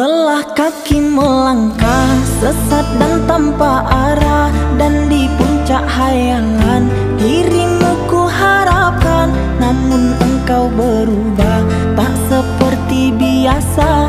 Lelah kaki melangkah Sesat dan tanpa arah Dan di puncak hayangan Dirimu ku harapkan Namun engkau berubah Tak seperti biasa.